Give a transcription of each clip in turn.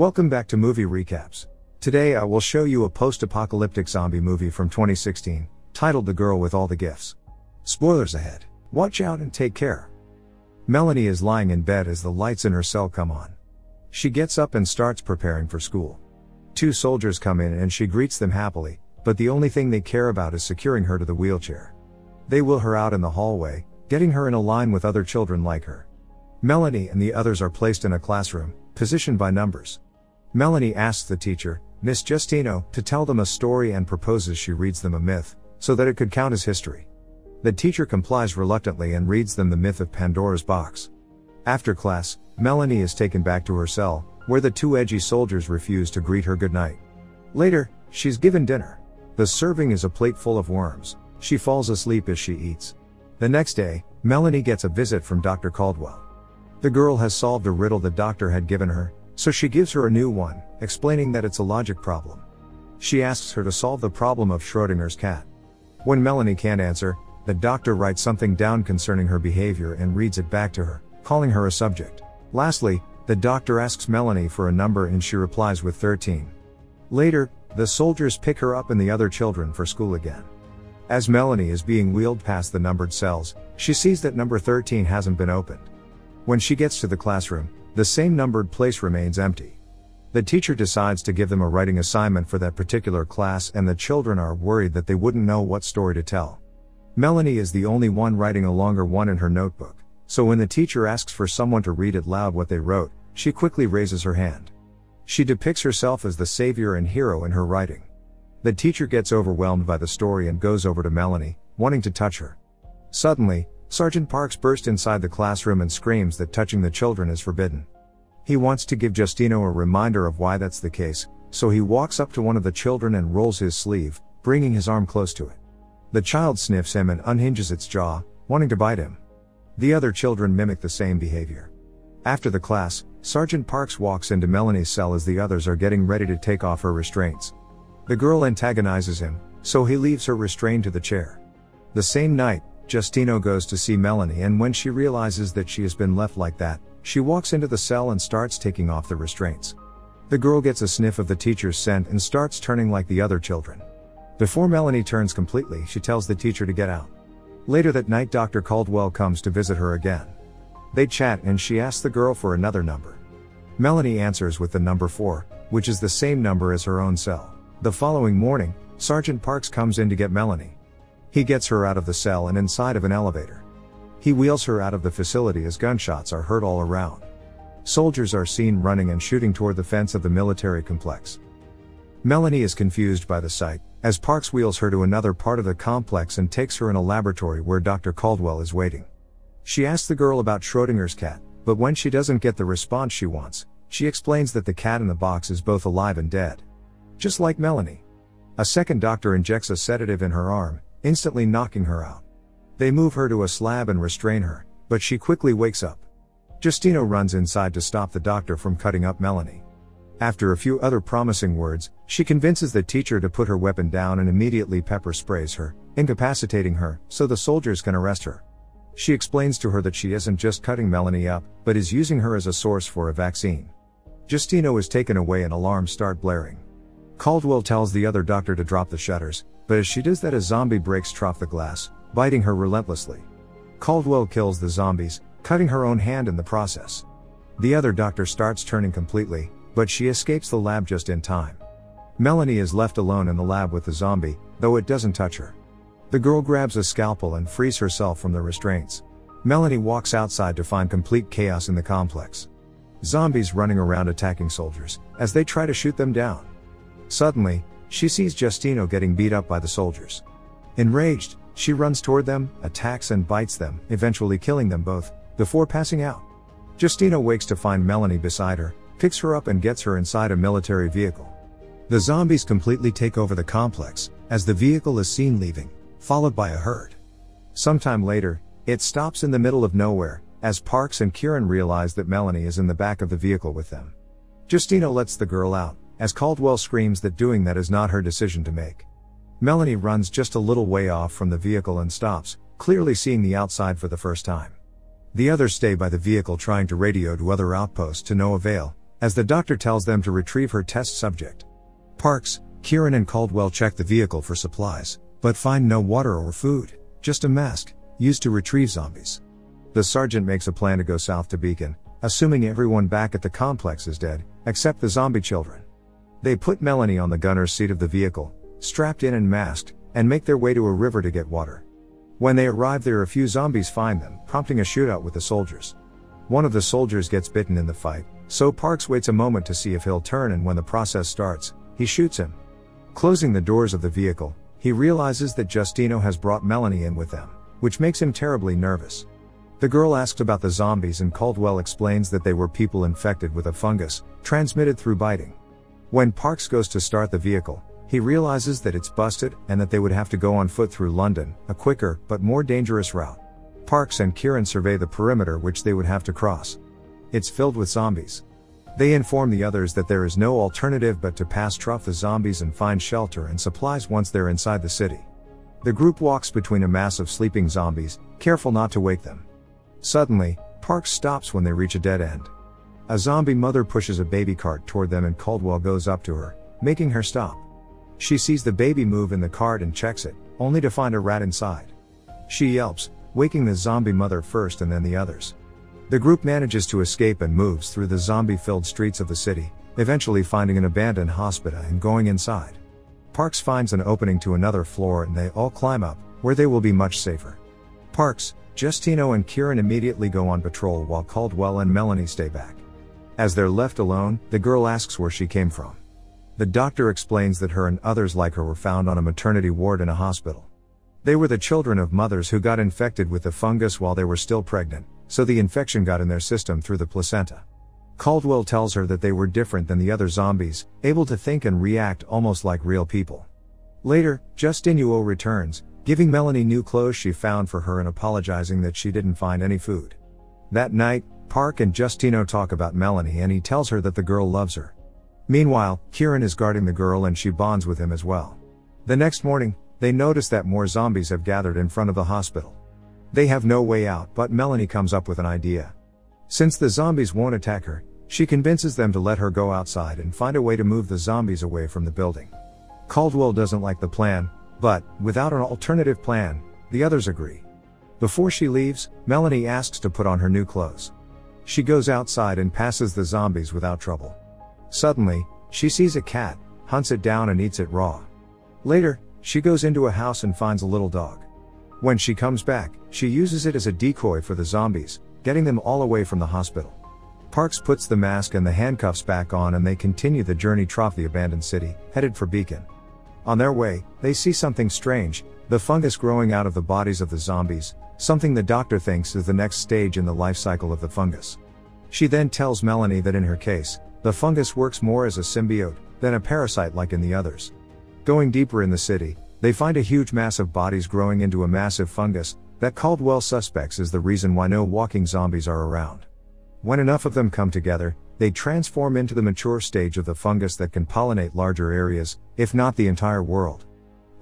Welcome back to Movie Recaps. Today I will show you a post-apocalyptic zombie movie from 2016, titled The Girl with All the Gifts. Spoilers ahead. Watch out and take care. Melanie is lying in bed as the lights in her cell come on. She gets up and starts preparing for school. Two soldiers come in and she greets them happily, but the only thing they care about is securing her to the wheelchair. They wheel her out in the hallway, getting her in a line with other children like her. Melanie and the others are placed in a classroom, positioned by numbers. Melanie asks the teacher, Miss Justineau, to tell them a story and proposes she reads them a myth, so that it could count as history. The teacher complies reluctantly and reads them the myth of Pandora's box. After class, Melanie is taken back to her cell, where the two edgy soldiers refuse to greet her goodnight. Later, she's given dinner. The serving is a plate full of worms. She falls asleep as she eats. The next day, Melanie gets a visit from Dr. Caldwell. The girl has solved a riddle the doctor had given her, so she gives her a new one, explaining that it's a logic problem. She asks her to solve the problem of Schrodinger's cat. When Melanie can't answer, the doctor writes something down concerning her behavior and reads it back to her, calling her a subject. Lastly, the doctor asks Melanie for a number and she replies with 13. Later, the soldiers pick her up and the other children for school again. As Melanie is being wheeled past the numbered cells, she sees that number 13 hasn't been opened. When she gets to the classroom, the same numbered place remains empty. The teacher decides to give them a writing assignment for that particular class and the children are worried that they wouldn't know what story to tell. Melanie is the only one writing a longer one in her notebook, so when the teacher asks for someone to read it loud what they wrote, she quickly raises her hand. She depicts herself as the savior and hero in her writing. The teacher gets overwhelmed by the story and goes over to Melanie, wanting to touch her. Suddenly, Sergeant Parks bursts inside the classroom and screams that touching the children is forbidden. He wants to give Justineau a reminder of why that's the case, so he walks up to one of the children and rolls his sleeve, bringing his arm close to it. The child sniffs him and unhinges its jaw, wanting to bite him. The other children mimic the same behavior. After the class, Sergeant Parks walks into Melanie's cell as the others are getting ready to take off her restraints. The girl antagonizes him, so he leaves her restrained to the chair. The same night, Justineau goes to see Melanie and when she realizes that she has been left like that, she walks into the cell and starts taking off the restraints. The girl gets a sniff of the teacher's scent and starts turning like the other children. Before Melanie turns completely, she tells the teacher to get out. Later that night, Dr. Caldwell comes to visit her again. They chat and she asks the girl for another number. Melanie answers with the number 4, which is the same number as her own cell. The following morning, Sergeant Parks comes in to get Melanie. He gets her out of the cell and inside of an elevator. He wheels her out of the facility as gunshots are heard all around. Soldiers are seen running and shooting toward the fence of the military complex. Melanie is confused by the sight, as Parks wheels her to another part of the complex and takes her in a laboratory where Dr. Caldwell is waiting. She asks the girl about Schrodinger's cat, but when she doesn't get the response she wants, she explains that the cat in the box is both alive and dead. Just like Melanie. A second doctor injects a sedative in her arm, instantly knocking her out. They move her to a slab and restrain her, but she quickly wakes up. Justineau runs inside to stop the doctor from cutting up Melanie. After a few other promising words, she convinces the teacher to put her weapon down and immediately pepper sprays her, incapacitating her, so the soldiers can arrest her. She explains to her that she isn't just cutting Melanie up, but is using her as a source for a vaccine. Justineau is taken away and alarms start blaring. Caldwell tells the other doctor to drop the shutters, but as she does that a zombie breaks trough the glass, biting her relentlessly. Caldwell kills the zombies, cutting her own hand in the process. The other doctor starts turning completely, but she escapes the lab just in time. Melanie is left alone in the lab with the zombie, though it doesn't touch her. The girl grabs a scalpel and frees herself from the restraints. Melanie walks outside to find complete chaos in the complex. Zombies running around attacking soldiers, as they try to shoot them down. Suddenly, she sees Justineau getting beat up by the soldiers. Enraged, she runs toward them, attacks and bites them, eventually killing them both, before passing out. Justineau wakes to find Melanie beside her, picks her up and gets her inside a military vehicle. The zombies completely take over the complex, as the vehicle is seen leaving, followed by a herd. Sometime later, it stops in the middle of nowhere, as Parks and Kieran realize that Melanie is in the back of the vehicle with them. Justineau lets the girl out, as Caldwell screams that doing that is not her decision to make. Melanie runs just a little way off from the vehicle and stops, clearly seeing the outside for the first time. The others stay by the vehicle trying to radio to other outposts to no avail, as the doctor tells them to retrieve her test subject. Parks, Kieran, and Caldwell check the vehicle for supplies, but find no water or food, just a mask, used to retrieve zombies. The sergeant makes a plan to go south to Beacon, assuming everyone back at the complex is dead, except the zombie children. They put Melanie on the gunner's seat of the vehicle, strapped in and masked, and make their way to a river to get water. When they arrive there a few zombies find them, prompting a shootout with the soldiers. One of the soldiers gets bitten in the fight, so Parks waits a moment to see if he'll turn and when the process starts, he shoots him. Closing the doors of the vehicle, he realizes that Justino has brought Melanie in with them, which makes him terribly nervous. The girl asks about the zombies and Caldwell explains that they were people infected with a fungus, transmitted through biting. When Parks goes to start the vehicle, he realizes that it's busted and that they would have to go on foot through London, a quicker, but more dangerous route. Parks and Kieran survey the perimeter which they would have to cross. It's filled with zombies. They inform the others that there is no alternative but to pass trough the zombies and find shelter and supplies once they're inside the city. The group walks between a mass of sleeping zombies, careful not to wake them. Suddenly, Parks stops when they reach a dead end. A zombie mother pushes a baby cart toward them and Caldwell goes up to her, making her stop. She sees the baby move in the cart and checks it, only to find a rat inside. She yelps, waking the zombie mother first and then the others. The group manages to escape and moves through the zombie filled streets of the city, eventually finding an abandoned hospital and going inside. Parks finds an opening to another floor and they all climb up, where they will be much safer. Parks, Justineau, and Kieran immediately go on patrol while Caldwell and Melanie stay back. As they're left alone, the girl asks where she came from. The doctor explains that her and others like her were found on a maternity ward in a hospital. They were the children of mothers who got infected with the fungus while they were still pregnant, so the infection got in their system through the placenta. Caldwell tells her that they were different than the other zombies, able to think and react almost like real people. Later, Justineau returns, giving Melanie new clothes she found for her and apologizing that she didn't find any food. That night, Park and Justineau talk about Melanie and he tells her that the girl loves her. Meanwhile, Kieran is guarding the girl and she bonds with him as well. The next morning, they notice that more zombies have gathered in front of the hospital. They have no way out, but Melanie comes up with an idea. Since the zombies won't attack her, she convinces them to let her go outside and find a way to move the zombies away from the building. Caldwell doesn't like the plan, but, without an alternative plan, the others agree. Before she leaves, Melanie asks to put on her new clothes. She goes outside and passes the zombies without trouble. Suddenly, she sees a cat, hunts it down and eats it raw. Later, she goes into a house and finds a little dog. When she comes back, she uses it as a decoy for the zombies, getting them all away from the hospital. Parks puts the mask and the handcuffs back on and they continue the journey trough the abandoned city, headed for Beacon. On their way, they see something strange, the fungus growing out of the bodies of the zombies, something the doctor thinks is the next stage in the life cycle of the fungus. She then tells Melanie that in her case, the fungus works more as a symbiote than a parasite like in the others. Going deeper in the city, they find a huge mass of bodies growing into a massive fungus that Caldwell suspects is the reason why no walking zombies are around. When enough of them come together, they transform into the mature stage of the fungus that can pollinate larger areas, if not the entire world.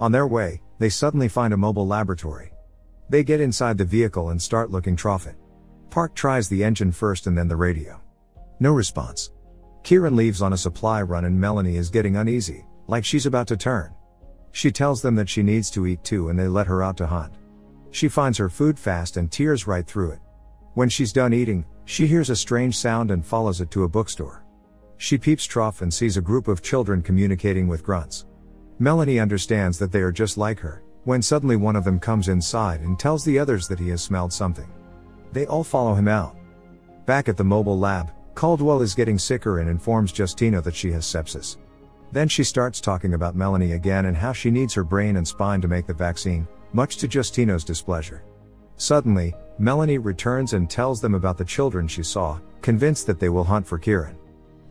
On their way, they suddenly find a mobile laboratory. They get inside the vehicle and start looking trough it. Park tries the engine first and then the radio. No response. Kieran leaves on a supply run and Melanie is getting uneasy, like she's about to turn. She tells them that she needs to eat too and they let her out to hunt. She finds her food fast and tears right through it. When she's done eating, she hears a strange sound and follows it to a bookstore. She peeps trough and sees a group of children communicating with grunts. Melanie understands that they are just like her, when suddenly one of them comes inside and tells the others that he has smelled something. They all follow him out. Back at the mobile lab, Caldwell is getting sicker and informs Justineau that she has sepsis. Then she starts talking about Melanie again and how she needs her brain and spine to make the vaccine, much to Justineau's displeasure. Suddenly, Melanie returns and tells them about the children she saw, convinced that they will hunt for Kieran.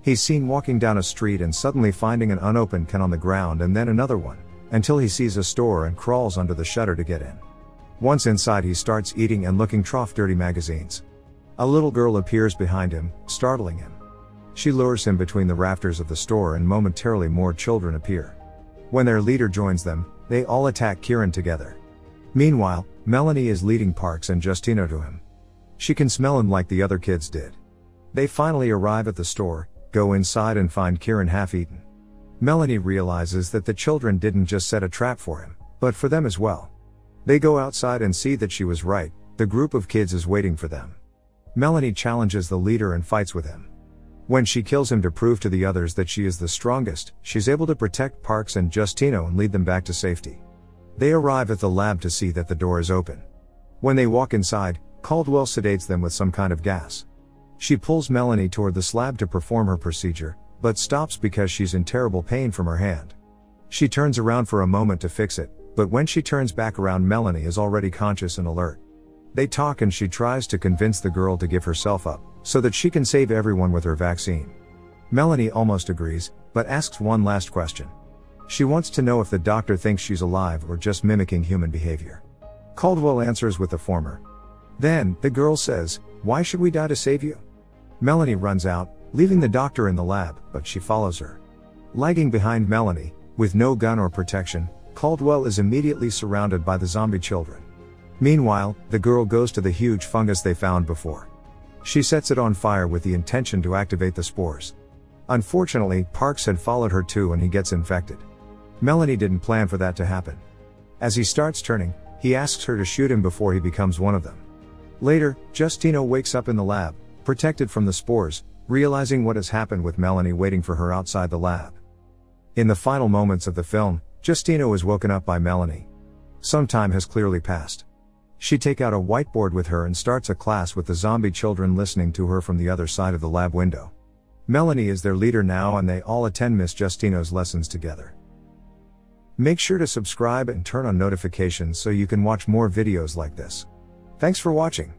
He's seen walking down a street and suddenly finding an unopened can on the ground and then another one, until he sees a store and crawls under the shutter to get in. Once inside, he starts eating and looking trough dirty magazines. A little girl appears behind him, startling him. She lures him between the rafters of the store and momentarily more children appear. When their leader joins them, they all attack Kieran together. Meanwhile, Melanie is leading Parks and Justineau to him. She can smell him like the other kids did. They finally arrive at the store, go inside and find Kieran half eaten. Melanie realizes that the children didn't just set a trap for him, but for them as well. They go outside and see that she was right, the group of kids is waiting for them. Melanie challenges the leader and fights with him. When she kills him to prove to the others that she is the strongest, she's able to protect Parks and Justineau and lead them back to safety. They arrive at the lab to see that the door is open. When they walk inside, Caldwell sedates them with some kind of gas. She pulls Melanie toward the slab to perform her procedure, but stops because she's in terrible pain from her hand. She turns around for a moment to fix it, but when she turns back around, Melanie is already conscious and alert. They talk and she tries to convince the girl to give herself up, so that she can save everyone with her vaccine. Melanie almost agrees, but asks one last question. She wants to know if the doctor thinks she's alive or just mimicking human behavior. Caldwell answers with the former. Then, the girl says, Why should we die to save you? Melanie runs out, leaving the doctor in the lab, but she follows her. Lagging behind Melanie, with no gun or protection, Caldwell is immediately surrounded by the zombie children. Meanwhile, the girl goes to the huge fungus they found before. She sets it on fire with the intention to activate the spores. Unfortunately, Parks had followed her too and he gets infected. Melanie didn't plan for that to happen. As he starts turning, he asks her to shoot him before he becomes one of them. Later, Justineau wakes up in the lab, protected from the spores, realizing what has happened with Melanie waiting for her outside the lab. In the final moments of the film, Justineau is woken up by Melanie. Some time has clearly passed. She take out a whiteboard with her and starts a class with the zombie children listening to her from the other side of the lab window. Melanie is their leader now and they all attend Miss Justineau's lessons together. Make sure to subscribe and turn on notifications so you can watch more videos like this. Thanks for watching.